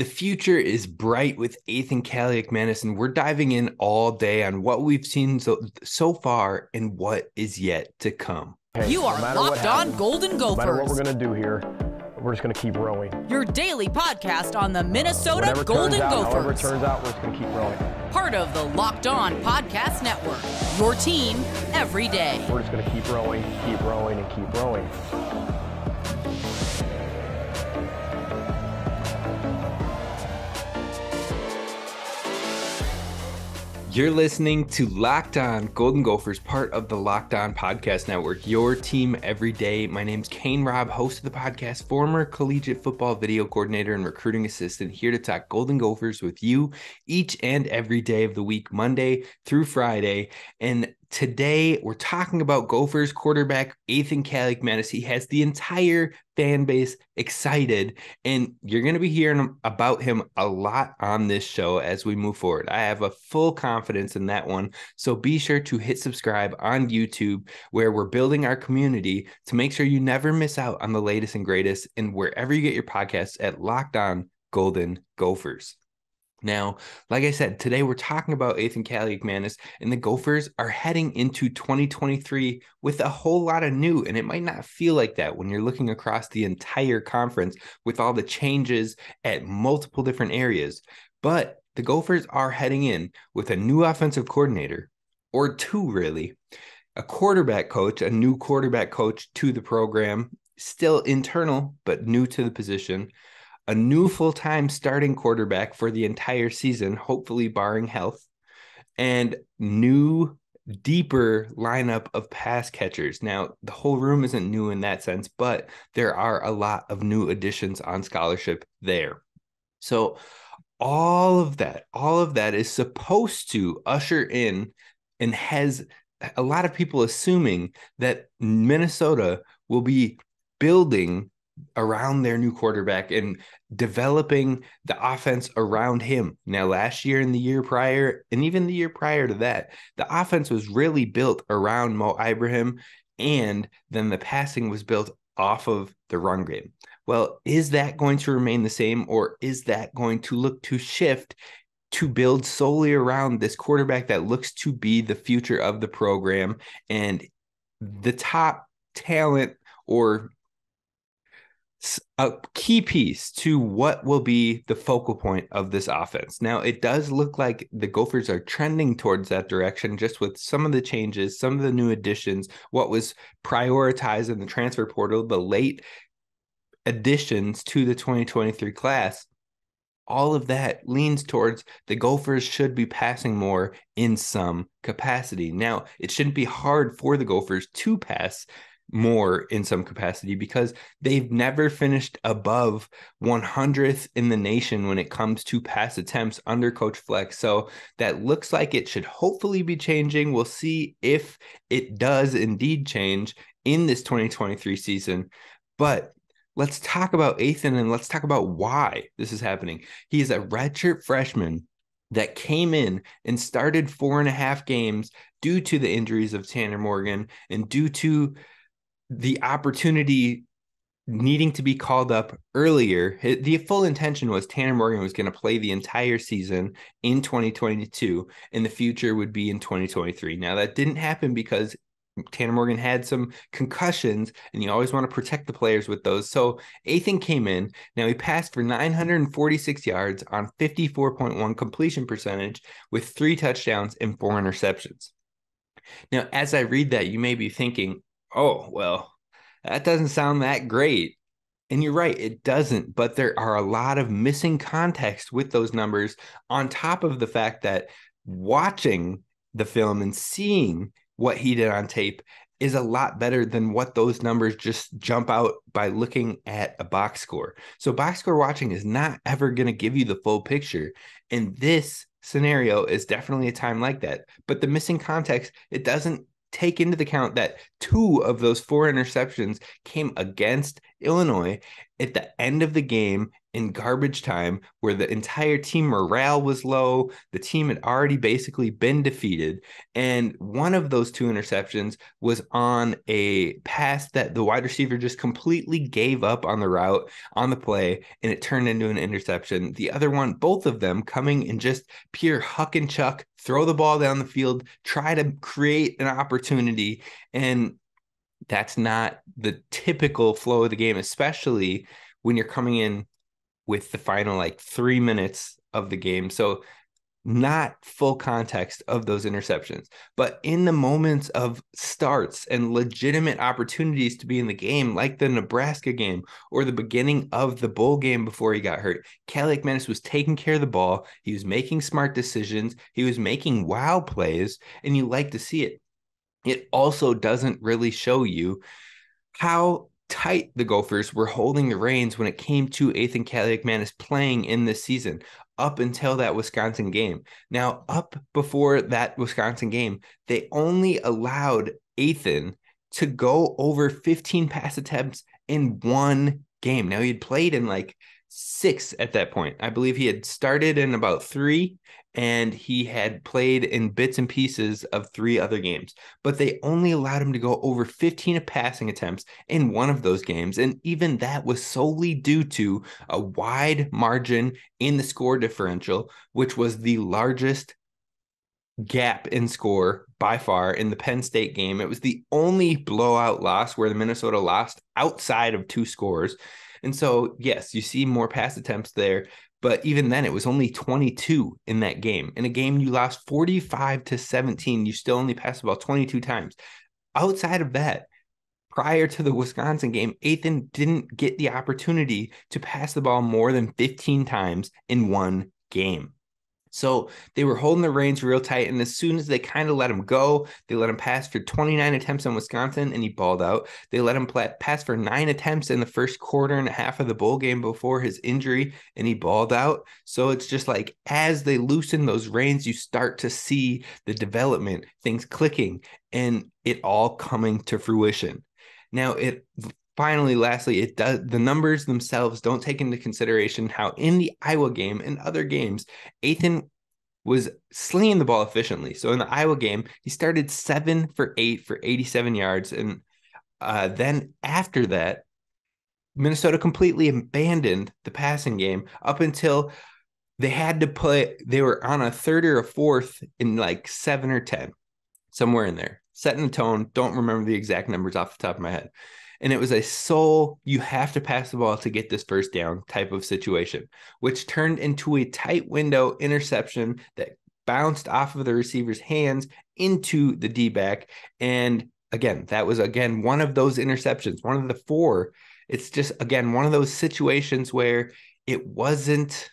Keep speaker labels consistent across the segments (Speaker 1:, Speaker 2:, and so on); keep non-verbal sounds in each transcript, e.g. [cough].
Speaker 1: The future is bright with Athan Kaliakmanis, and we're diving in all day on what we've seen so, so far and what is yet to come.
Speaker 2: Hey, you are no locked happens, on Golden Gophers.
Speaker 3: No matter what we're going to do here, we're just going to keep rowing.
Speaker 2: Your daily podcast on the Minnesota
Speaker 3: Whatever
Speaker 2: Golden
Speaker 3: out,
Speaker 2: Gophers.
Speaker 3: However it turns out, we're just going to keep rowing.
Speaker 2: Part of the Locked On Podcast Network. Your team every day.
Speaker 3: We're just going to keep rowing, keep rowing, and keep rowing.
Speaker 1: You're listening to Locked On Golden Gophers, part of the Locked On Podcast Network, your team every day. My name's Kane Rob, host of the podcast, former collegiate football video coordinator and recruiting assistant, here to talk Golden Gophers with you each and every day of the week, Monday through Friday. And Today, we're talking about Gophers quarterback Athan Kaliakmanis. He has the entire fan base excited, and you're going to be hearing about him a lot on this show as we move forward. I have a full confidence in that one. So be sure to hit subscribe on YouTube, where we're building our community to make sure you never miss out on the latest and greatest, and wherever you get your podcasts at Locked On Golden Gophers. Now, like I said, today we're talking about Athan Kaliakmanis, and the Gophers are heading into 2023 with a whole lot of new. And it might not feel like that when you're looking across the entire conference with all the changes at multiple different areas. But the Gophers are heading in with a new offensive coordinator, or two, really, a quarterback coach, a new quarterback coach to the program, still internal, but new to the position a new full time starting quarterback for the entire season, hopefully barring health, and new deeper lineup of pass catchers. Now, the whole room isn't new in that sense, but there are a lot of new additions on scholarship there. So, all of that, all of that is supposed to usher in and has a lot of people assuming that Minnesota will be building around their new quarterback and developing the offense around him. Now, last year and the year prior, and even the year prior to that, the offense was really built around Mo Ibrahim, and then the passing was built off of the run game. Well, is that going to remain the same, or is that going to look to shift to build solely around this quarterback that looks to be the future of the program and the top talent or a key piece to what will be the focal point of this offense. Now, it does look like the Gophers are trending towards that direction just with some of the changes, some of the new additions, what was prioritized in the transfer portal, the late additions to the 2023 class. All of that leans towards the Gophers should be passing more in some capacity. Now, it shouldn't be hard for the Gophers to pass more in some capacity because they've never finished above 100th in the nation when it comes to pass attempts under coach Fleck's so that looks like it should hopefully be changing. We'll see if it does indeed change in this 2023 season. But let's talk about Athan and let's talk about why this is happening. He is a redshirt freshman that came in and started four and a half games due to the injuries of Tanner Morgan and due to the opportunity needing to be called up earlier. The full intention was Tanner Morgan was going to play the entire season in 2022, and the future would be in 2023. Now, that didn't happen because Tanner Morgan had some concussions, and you always want to protect the players with those. So Athan came in. Now he passed for 946 yards on 54.1 completion percentage with three touchdowns and four interceptions. Now, as I read that, you may be thinking, oh, well, that doesn't sound that great. And you're right, it doesn't, but there are a lot of missing context with those numbers on top of the fact that watching the film and seeing what he did on tape is a lot better than what those numbers just jump out by looking at a box score. So box score watching is not ever going to give you the full picture. And this scenario is definitely a time like that. But the missing context, it doesn't take into account that two of those four interceptions came against Illinois at the end of the game in garbage time where the entire team morale was low. The team had already basically been defeated. And one of those two interceptions was on a pass that the wide receiver just completely gave up on the route, on the play, and it turned into an interception. The other one, both of them coming in just pure huck and chuck, throw the ball down the field, try to create an opportunity. And that's not the typical flow of the game, especially when you're coming in with the final like three minutes of the game. So, not full context of those interceptions, but in the moments of starts and legitimate opportunities to be in the game, like the Nebraska game or the beginning of the bowl game before he got hurt, Kaliakmanis was taking care of the ball. He was making smart decisions. He was making wow plays, and you like to see it. It also doesn't really show you how tight the Gophers were holding the reins when it came to Athan Kaliakmanis playing in this season up until that Wisconsin game. Now, up before that Wisconsin game, they only allowed Athan to go over 15 pass attempts in one game. Now, he'd played in like six at that point. I believe he had started in about three and he had played in bits and pieces of three other games, but they only allowed him to go over 15 passing attempts in one of those games. And even that was solely due to a wide margin in the score differential, which was the largest gap in score by far in the Penn State game. It was the only blowout loss where the Minnesota lost outside of two scores. And so, yes, you see more pass attempts there, but even then, it was only 22 in that game. In a game you lost 45 to 17, you still only passed about 22 times. Outside of that, prior to the Wisconsin game, Athan didn't get the opportunity to pass the ball more than 15 times in one game. So they were holding the reins real tight. And as soon as they kind of let him go, they let him pass for 29 attempts on Wisconsin and he balled out. They let him pass for nine attempts in the first quarter and a half of the bowl game before his injury and he balled out. So it's just like as they loosen those reins, you start to see the development, things clicking, and it all coming to fruition. Now, it finally, lastly, it does the numbers themselves don't take into consideration how in the Iowa game and other games, Athan was slinging the ball efficiently. So in the Iowa game, he started seven for eight for 87 yards. And uh, then after that, Minnesota completely abandoned the passing game up until they had to play, they were on a third or a fourth in like seven or 10, somewhere in there, setting the tone. Don't remember the exact numbers off the top of my head. And it was a sole, you have to pass the ball to get this first down type of situation, which turned into a tight window interception that bounced off of the receiver's hands into the D back. And again, that was again one of those interceptions, one of the four. It's just again one of those situations where it wasn't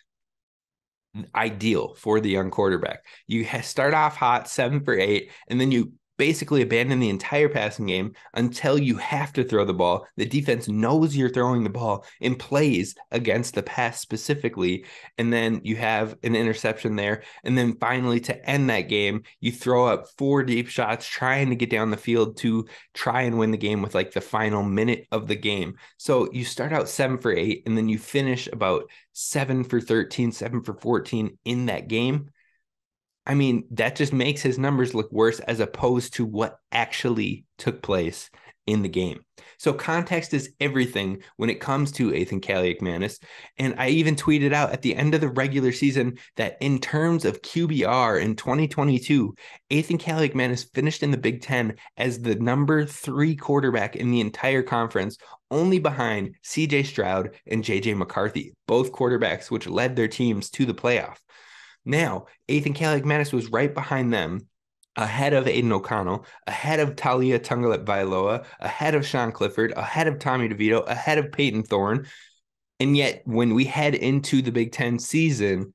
Speaker 1: ideal for the young quarterback. You start off hot, seven for eight, and then you basically abandon the entire passing game until you have to throw the ball. The defense knows you're throwing the ball and plays against the pass specifically. And then you have an interception there. And then finally, to end that game, you throw up four deep shots trying to get down the field to try and win the game with like the final minute of the game. So you start out seven for eight, and then you finish about seven for 13, seven for 14 in that game I mean, that just makes his numbers look worse as opposed to what actually took place in the game. So context is everything when it comes to Athan Kaliakmanis. And I even tweeted out at the end of the regular season that in terms of QBR in 2022, Athan Kaliakmanis finished in the Big Ten as the number three quarterback in the entire conference, only behind CJ Stroud and JJ McCarthy, both quarterbacks which led their teams to the playoff. Now, Athan Kaliakmanis was right behind them, ahead of Aidan O'Connell, ahead of Talia Taulia Tagovailoa, ahead of Sean Clifford, ahead of Tommy DeVito, ahead of Peyton Thorne. And yet, when we head into the Big Ten season,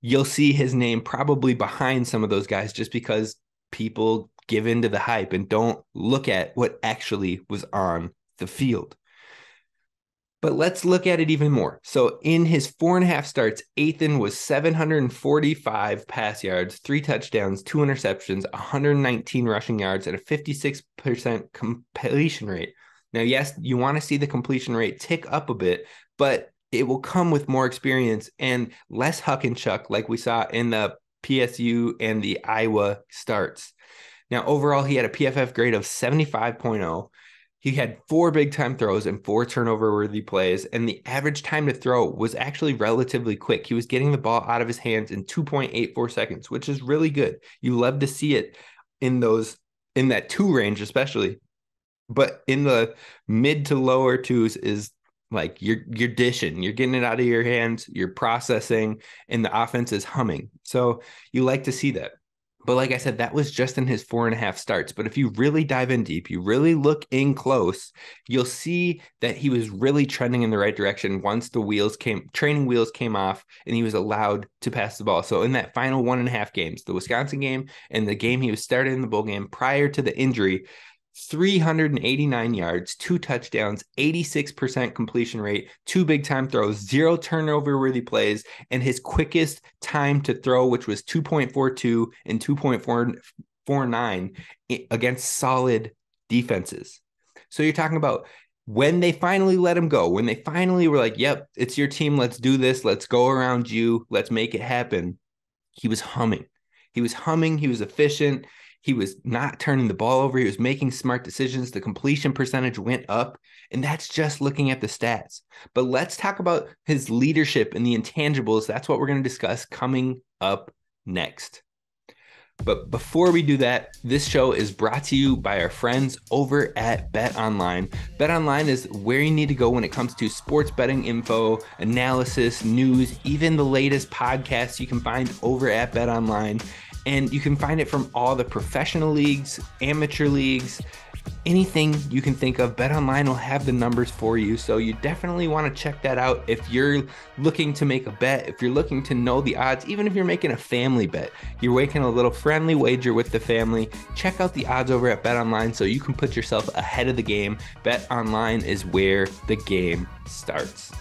Speaker 1: you'll see his name probably behind some of those guys just because people give in to the hype and don't look at what actually was on the field. But let's look at it even more. So, in his four and a half starts, Athan was 745 pass yards, three touchdowns, two interceptions, 119 rushing yards, and a 56% completion rate. Now, yes, you want to see the completion rate tick up a bit, but it will come with more experience and less huck and chuck like we saw in the PSU and the Iowa starts. Now, overall, he had a PFF grade of 75.0. He had four big time throws and four turnover worthy plays, and the average time to throw was actually relatively quick. He was getting the ball out of his hands in 2.84 seconds, which is really good. You love to see it in those in that two range, especially. But in the mid to lower twos is like you're you're dishing, you're getting it out of your hands, you're processing, and the offense is humming. So you like to see that. But like I said, that was just in his four and a half starts. But if you really dive in deep, you really look in close, you'll see that he was really trending in the right direction once the wheels came, training wheels came off, and he was allowed to pass the ball. So in that final one and a half games, the Wisconsin game and the game he was started in the bowl game prior to the injury, 389 yards, two touchdowns, 86% completion rate, two big time throws, zero turnover worthy plays, and his quickest time to throw, which was 2.42 and 2.49 against solid defenses. So you're talking about when they finally let him go, when they finally were like, yep, it's your team, let's do this, let's go around you, let's make it happen. He was humming. He was humming, he was efficient. He was not turning the ball over. He was making smart decisions. The completion percentage went up. And that's just looking at the stats. But let's talk about his leadership and the intangibles. That's what we're going to discuss coming up next. But before we do that, this show is brought to you by our friends over at Bet Online. Bet Online is where you need to go when it comes to sports betting info, analysis, news, even the latest podcasts you can find over at Bet Online. And you can find it from all the professional leagues, amateur leagues, anything you can think of. Bet Online will have the numbers for you. So you definitely want to check that out if you're looking to make a bet, if you're looking to know the odds, even if you're making a family bet, you're making a little friendly wager with the family. Check out the odds over at Bet Online so you can put yourself ahead of the game. Bet Online is where the game starts.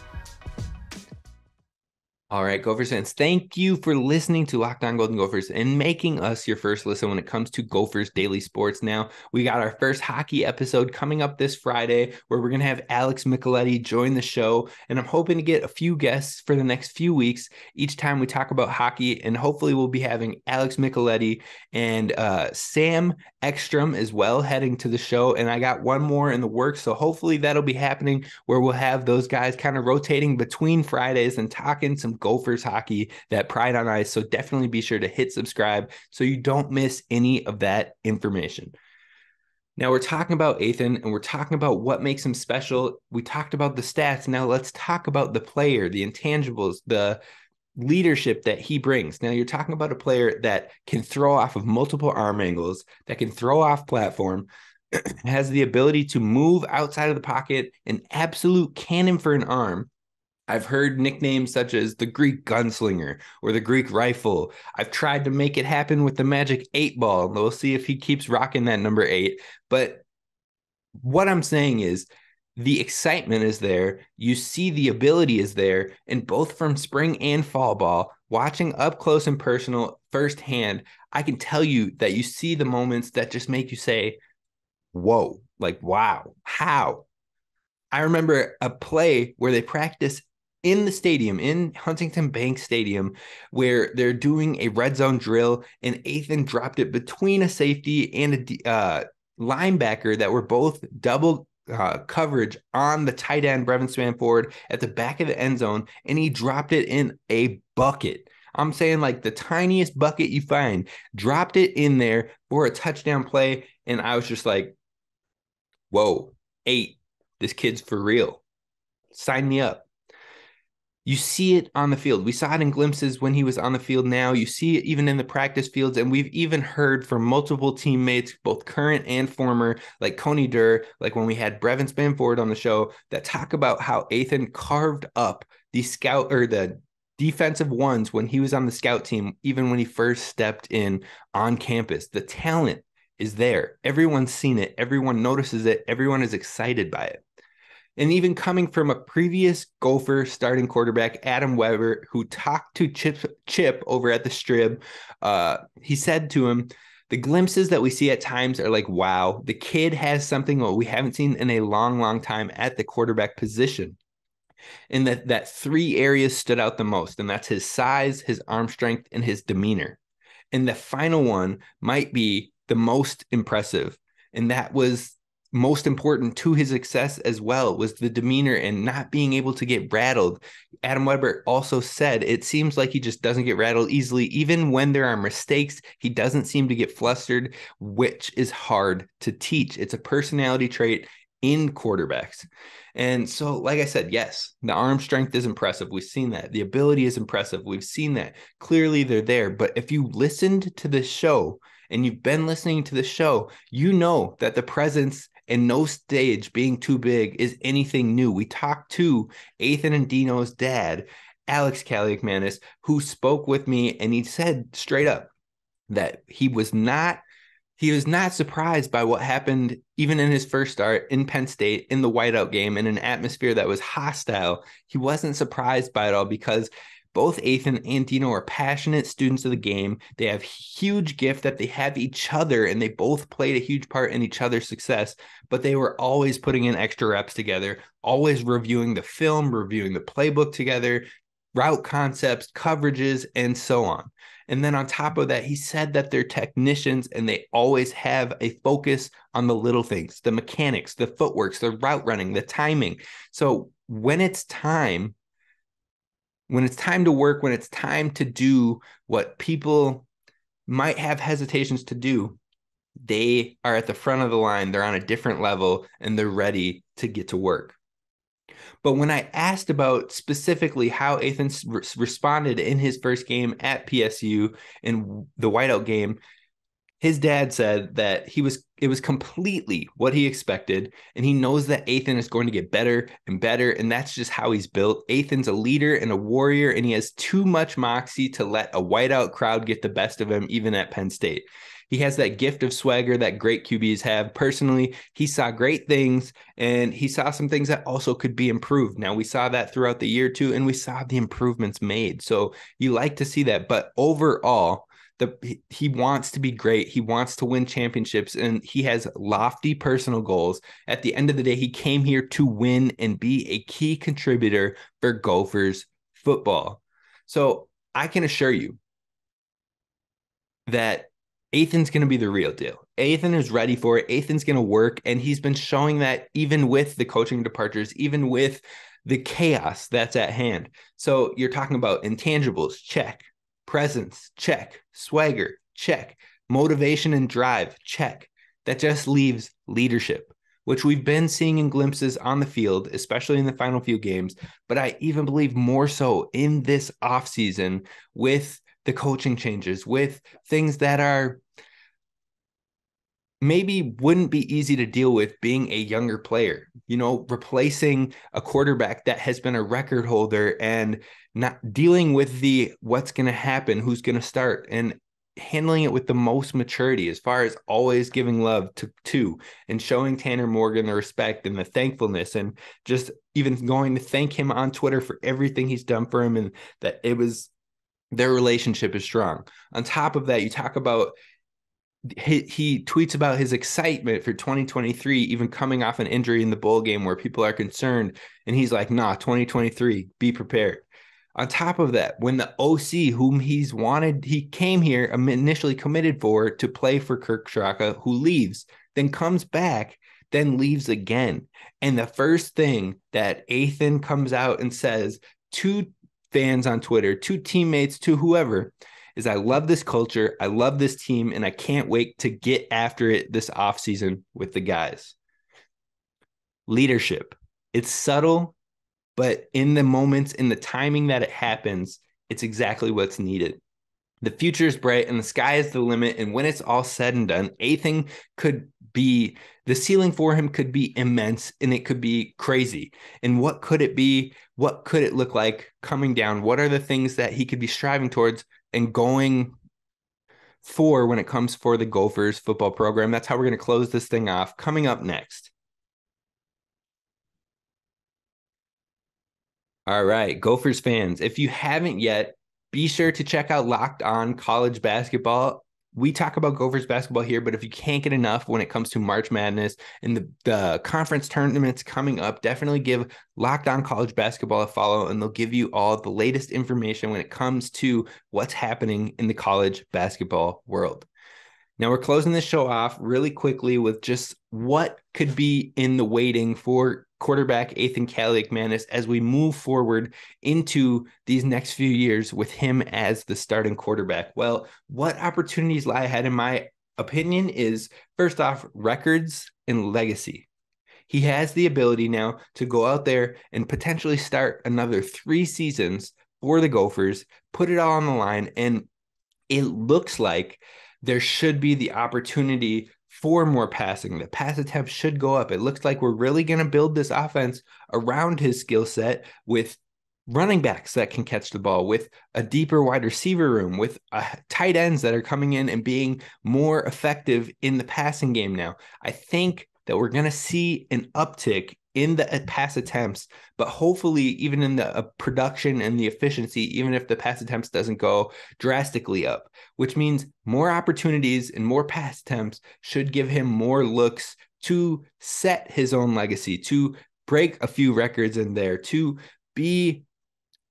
Speaker 1: All right, Gophers fans, thank you for listening to Locked On Golden Gophers and making us your first listen when it comes to Gophers daily sports. Now, we got our first hockey episode coming up this Friday where we're going to have Alex Micheletti join the show. And I'm hoping to get a few guests for the next few weeks each time we talk about hockey. And hopefully, we'll be having Alex Micheletti and uh, Sam Ekstrom as well heading to the show. And I got one more in the works. So hopefully, that'll be happening where we'll have those guys kind of rotating between Fridays and talking some Gophers hockey, that Pride on Ice. So definitely be sure to hit subscribe so you don't miss any of that information. Now we're talking about Athan and we're talking about what makes him special. We talked about the stats. Now let's talk about the player, the intangibles, the leadership that he brings. Now you're talking about a player that can throw off of multiple arm angles, that can throw off platform, [clears throat] has the ability to move outside of the pocket, an absolute cannon for an arm, I've heard nicknames such as the Greek gunslinger or the Greek rifle. I've tried to make it happen with the magic eight ball. We'll see if he keeps rocking that number eight. But what I'm saying is the excitement is there. You see the ability is there. And both from spring and fall ball, watching up close and personal firsthand, I can tell you that you see the moments that just make you say, whoa, like, wow, how? I remember a play where they practice in the stadium in Huntington Bank Stadium where they're doing a red zone drill and Athan dropped it between a safety and a uh, linebacker that were both double uh, coverage on the tight end Brevyn Spann-Ford at the back of the end zone and he dropped it in a bucket. I'm saying like the tiniest bucket you find, dropped it in there for a touchdown play. And I was just like, whoa, eight, this kid's for real. Sign me up. You see it on the field. We saw it in glimpses when he was on the field now. You see it even in the practice fields. And we've even heard from multiple teammates, both current and former, like Coney Durr, like when we had Brevyn Spann-Ford on the show, that talk about how Athan carved up the scout or the defensive ones when he was on the scout team, even when he first stepped in on campus. The talent is there. Everyone's seen it. Everyone notices it. Everyone is excited by it. And even coming from a previous Gopher starting quarterback, Adam Weber, who talked to Chip, Chip over at the Strib, uh, he said to him, the glimpses that we see at times are like, wow, the kid has something we haven't seen in a long, long time at the quarterback position. And that that three areas stood out the most, and that's his size, his arm strength, and his demeanor. And the final one might be the most impressive, and that was most important to his success as well was the demeanor and not being able to get rattled. Adam Weber also said it seems like he just doesn't get rattled easily. Even when there are mistakes, he doesn't seem to get flustered, which is hard to teach. It's a personality trait in quarterbacks. And so, like I said, yes, the arm strength is impressive. We've seen that. The ability is impressive. We've seen that. Clearly, they're there. But if you listened to the show, and you've been listening to the show, you know that the presence and no stage being too big is anything new. We talked to Athan and Dino's dad, Alex Kaliakmanis, who spoke with me and he said straight up that he was not he was not surprised by what happened even in his first start in Penn State in the whiteout game in an atmosphere that was hostile. He wasn't surprised by it all because both Athan and Dino are passionate students of the game. They have huge gift that they have each other and they both played a huge part in each other's success, but they were always putting in extra reps together, always reviewing the film, reviewing the playbook together, route concepts, coverages, and so on. And then on top of that, he said that they're technicians and they always have a focus on the little things, the mechanics, the footworks, the route running, the timing. So when it's time when it's time to work, when it's time to do what people might have hesitations to do, they are at the front of the line. They're on a different level and they're ready to get to work. But when I asked about specifically how Athan re- responded in his first game at PSU in the whiteout game, his dad said that he was it was completely what he expected and he knows that Athan is going to get better and better and that's just how he's built. Athan's a leader and a warrior and he has too much moxie to let a whiteout crowd get the best of him even at Penn State. He has that gift of swagger that great QBs have. Personally, he saw great things and he saw some things that also could be improved. Now, we saw that throughout the year too, and we saw the improvements made. So you like to see that. But overall, the he wants to be great. He wants to win championships and he has lofty personal goals. At the end of the day, he came here to win and be a key contributor for Gophers football. So I can assure you that Athan's going to be the real deal. Athan is ready for it. Athan's going to work. And he's been showing that even with the coaching departures, even with the chaos that's at hand. So you're talking about intangibles, check. Presence, check. Swagger, check. Motivation and drive, check. That just leaves leadership, which we've been seeing in glimpses on the field, especially in the final few games. But I even believe more so in this offseason with the coaching changes, with things that are maybe wouldn't be easy to deal with being a younger player, you know, replacing a quarterback that has been a record holder and not dealing with the what's going to happen, who's going to start, and handling it with the most maturity as far as always giving love to two and showing Tanner Morgan the respect and the thankfulness and just even going to thank him on Twitter for everything he's done for him and that it was their relationship is strong. On top of that, you talk about he, he tweets about his excitement for 2023, even coming off an injury in the bowl game where people are concerned. And he's like, nah, 2023, be prepared. On top of that, when the OC, whom he's wanted, he came here um, initially committed for to play for Kirk Ciarrocca, who leaves, then comes back, then leaves again. And the first thing that Athan comes out and says to fans on Twitter, to teammates, to whoever, is I love this culture, I love this team, and I can't wait to get after it this offseason with the guys. Leadership. It's subtle, but in the moments, in the timing that it happens, it's exactly what's needed. The future is bright and the sky is the limit. And when it's all said and done, anything could be the ceiling for him could be immense and it could be crazy. And what could it be? What could it look like coming down? What are the things that he could be striving towards and going for when it comes for the Gophers football program? That's how we're going to close this thing off. Coming up next. All right, Gophers fans, if you haven't yet, be sure to check out Locked On College Basketball we talk about Gophers basketball here, but if you can't get enough when it comes to March Madness and the, the conference tournaments coming up, definitely give Locked On College Basketball a follow, and they'll give you all the latest information when it comes to what's happening in the college basketball world. Now we're closing this show off really quickly with just what could be in the waiting for quarterback Athan Kaliakmanis as we move forward into these next few years with him as the starting quarterback. Well, what opportunities lie ahead in my opinion is first off records and legacy. He has the ability now to go out there and potentially start another 3 seasons for the Gophers, put it all on the line and it looks like there should be the opportunity for more passing. The pass attempts should go up. It looks like we're really going to build this offense around his skill set with running backs that can catch the ball, with a deeper wide receiver room, with uh, tight ends that are coming in and being more effective in the passing game now. I think that we're going to see an uptick in the uh, pass attempts, but hopefully even in the uh, production and the efficiency, even if the pass attempts doesn't go drastically up, which means more opportunities and more pass attempts should give him more looks to set his own legacy, to break a few records in there, to be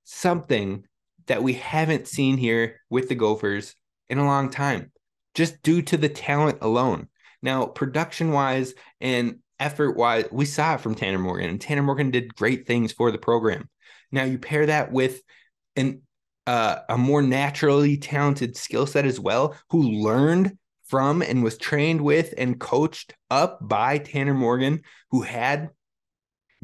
Speaker 1: something that we haven't seen here with the Gophers in a long time, just due to the talent alone. Now, production wise and effort wise, we saw it from Tanner Morgan, and Tanner Morgan did great things for the program. Now you pair that with an uh, a more naturally talented skill set as well, who learned from and was trained with and coached up by Tanner Morgan, who had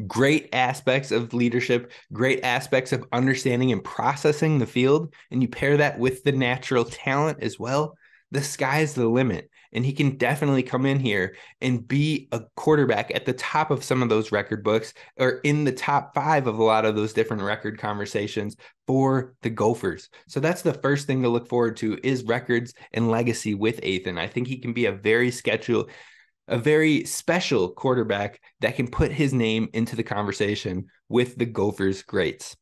Speaker 1: great aspects of leadership, great aspects of understanding and processing the field, and you pair that with the natural talent as well. The sky's the limit and he can definitely come in here and be a quarterback at the top of some of those record books or in the top five of a lot of those different record conversations for the Gophers. So that's the first thing to look forward to is records and legacy with Athan. I think he can be a very schedule a very special quarterback that can put his name into the conversation with the Gophers greats.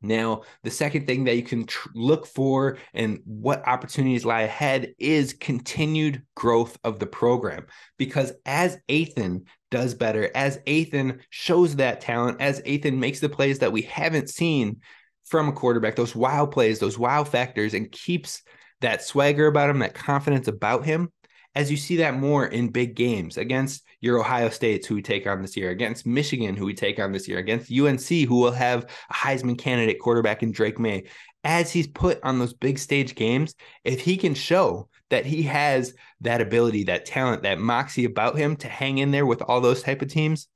Speaker 1: Now, the second thing that you can tr- look for and what opportunities lie ahead is continued growth of the program. Because as Athan does better, as Athan shows that talent, as Athan makes the plays that we haven't seen from a quarterback, those wow plays, those wow factors, and keeps that swagger about him, that confidence about him, as you see that more in big games against your Ohio States, who we take on this year, against Michigan, who we take on this year, against UNC, who will have a Heisman candidate quarterback in Drake Maye. As he's put on those big stage games, if he can show that he has that ability, that talent, that moxie about him to hang in there with all those type of teams,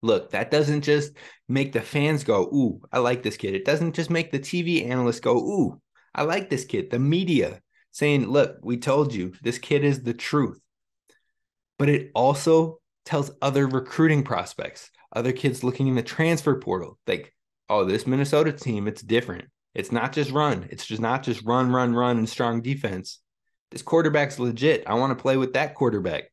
Speaker 1: look, that doesn't just make the fans go, ooh, I like this kid. It doesn't just make the TV analysts go, ooh, I like this kid. The media saying, look, we told you this kid is the truth. But it also tells other recruiting prospects, other kids looking in the transfer portal, like, oh, this Minnesota team, it's different. It's not just run. It's just not just run, run, run, and strong defense. This quarterback's legit. I want to play with that quarterback.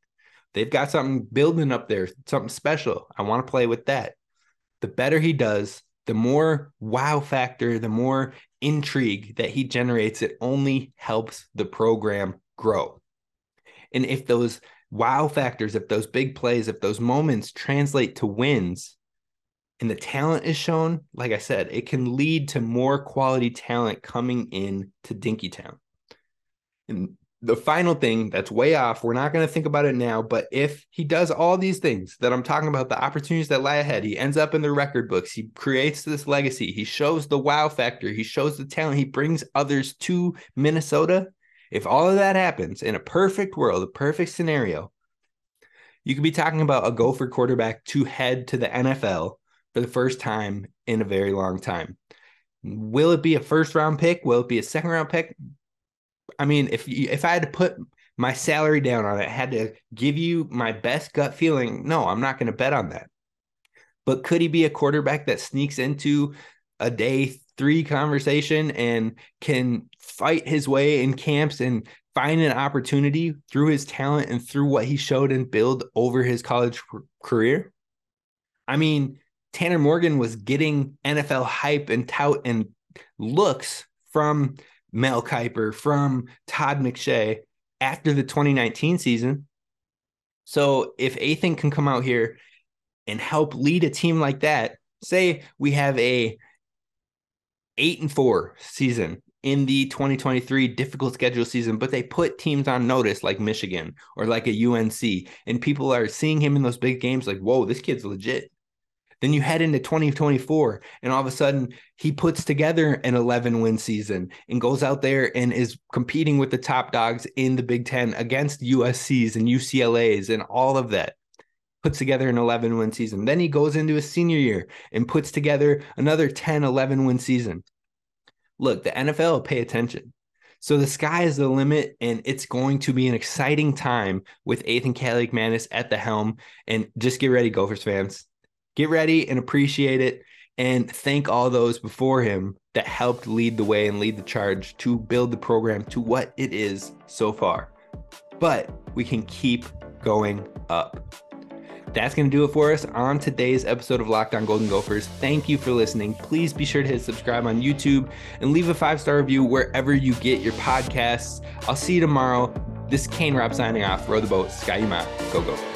Speaker 1: They've got something building up there, something special. I want to play with that. The better he does, the more wow factor, the more intrigue that he generates, it only helps the program grow. And if those wow factors, if those big plays, if those moments translate to wins and the talent is shown, like I said, it can lead to more quality talent coming in to Dinkytown. And the final thing that's way off, we're not going to think about it now, but if he does all these things that I'm talking about, the opportunities that lie ahead, he ends up in the record books, he creates this legacy, he shows the wow factor, he shows the talent, he brings others to Minnesota. If all of that happens in a perfect world, a perfect scenario, you could be talking about a Gopher quarterback to head to the NFL for the first time in a very long time. Will it be a first round pick? Will it be a second round pick? I mean, if if I had to put my salary down on it, had to give you my best gut feeling. No, I'm not going to bet on that. But could he be a quarterback that sneaks into a day three conversation and can fight his way in camps and find an opportunity through his talent and through what he showed and build over his college career? I mean, Tanner Morgan was getting NFL hype and tout and looks from Mel Kiper, from Todd McShay. after the 2019 season. So if Athan can come out here and help lead a team like that, say we have a eight and four season in the 2023 difficult schedule season, but they put teams on notice like Michigan or like a UNC, and people are seeing him in those big games like, whoa, this kid's legit. Then you head into 2024, and all of a sudden he puts together an 11 win season and goes out there and is competing with the top dogs in the Big Ten against USC's and UCLA's and all of that. Puts together an 11 win season. Then he goes into his senior year and puts together another 10, 11 win season. Look, the NFL pay attention. So the sky is the limit, and it's going to be an exciting time with Athan Kaliakmanis at the helm. And just get ready, Gophers fans get ready and appreciate it and thank all those before him that helped lead the way and lead the charge to build the program to what it is so far. But we can keep going up. That's going to do it for us on today's episode of Locked On Golden Gophers. Thank you for listening. Please be sure to hit subscribe on YouTube and leave a five star review wherever you get your podcasts. I'll see you tomorrow. This is Kane Rob signing off. Row the boat. Sky you. Go Gophers.